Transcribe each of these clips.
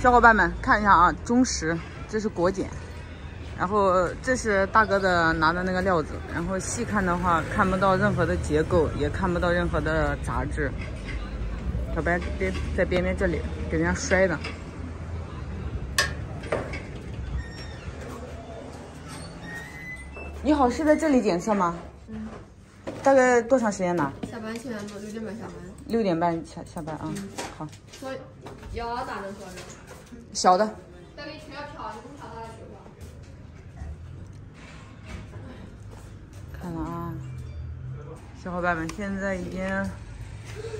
小伙伴们看一下啊，中石，这是国检，然后这是大哥的拿的那个料子，然后细看的话看不到任何的结构，也看不到任何的杂质。小白边在边边这里给人家摔的。你好，是在这里检测吗？嗯。大概多长时间拿？下班七点多，六点半下班。六点半下下班啊。好。说要大的说的。小的。再给你取票，你不票大的取看了啊，小伙伴们，现在已经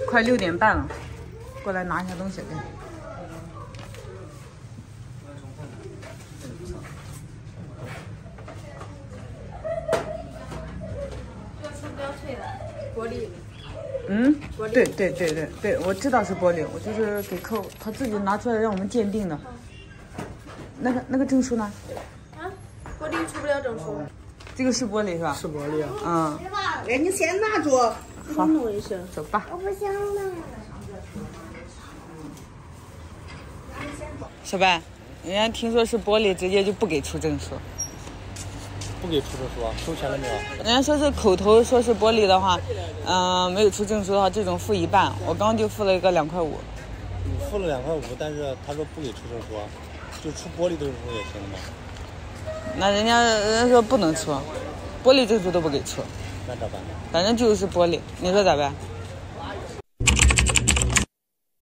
快六点半了，过来拿一下东西。玻璃。嗯，对对对对对，我知道是玻璃，我就是给客户他自己拿出来让我们鉴定的。那个那个证书呢？啊，玻璃出不了证书。这个是玻璃是吧？是玻璃啊。嗯。哎，你先拿着，好，弄一声，走吧。我不想了。小白，人家听说是玻璃，直接就不给出证书。不给出证书啊？收钱了没有？人家说是口头说是玻璃的话，嗯，没有出证书的话，这种付一半。我刚就付了一个两块五。你付了两块五，但是他说不给出证书，就出玻璃证书也行吗？那人家人家说不能出，玻璃证书都不给出。那咋办呢？反正就是玻璃，你说咋办？